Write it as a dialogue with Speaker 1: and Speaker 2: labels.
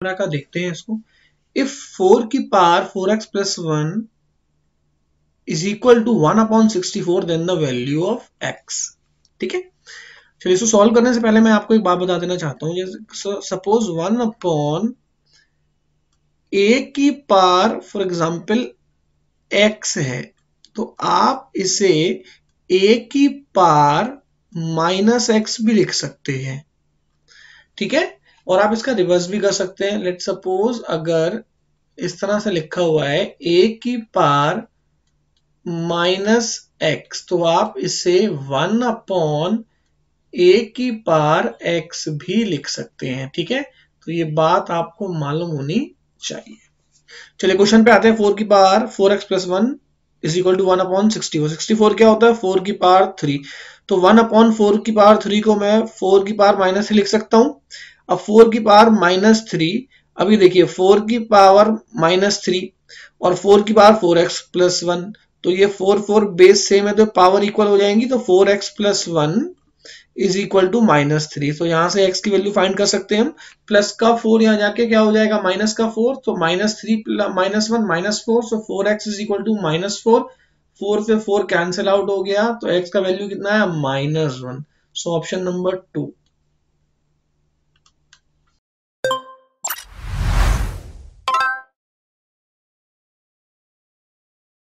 Speaker 1: Algebra का देखते हैं इसको। इफ़ फोर की power four x plus one is equal to one upon sixty four then the value of x ठीक है? चलिए इसको सॉल्व करने से पहले मैं आपको एक बात बता देना चाहता हूँ। सपोज़ वन अपॉन ए की पार फॉर एग्ज़ाम्पल एक्स है तो आप इसे ए की पार माइनस एक्स भी लिख सकते हैं। ठीक है? और आप इसका रिवर्स भी कर सकते हैं। लेट सपोज़ अगर इस तरह से लिखा हुआ है ए की पार माइनस एक्स तो आप इसे वन अपॉन ए की पार एक्स भी लिख सकते हैं, ठीक है? तो ये बात आपको मालूम होनी चाहिए। चलिए क्वेश्चन पे आते हैं। फोर की power four x plus one is equal to one upon sixty four sixty four क्या होता है? फोर की पार थ्री तो वन अपॉन फोर की पार थ्री को मैं फोर की पार माइनस से लिख सकता हूँ। अब फोर की पावर माइनस थ्री, अभी देखिए, फोर की पावर माइनस थ्री और फोर की power four x plus one तो ये फोर फोर बेस सेम है तो पावर इक्वल हो जाएँगी तो four x plus one is equal to minus three. तो यहाँ से x की वैल्यू फाइंड कर सकते हैं हम। प्लस का फोर यहाँ जाके क्या हो जाएगा, माइनस का फोर तो minus three minus one, minus four so four x is equal to minus four. Four से फोर कैंसिल आउट हो गया तो x का वैल्यू कितना है, minus one. So option number two.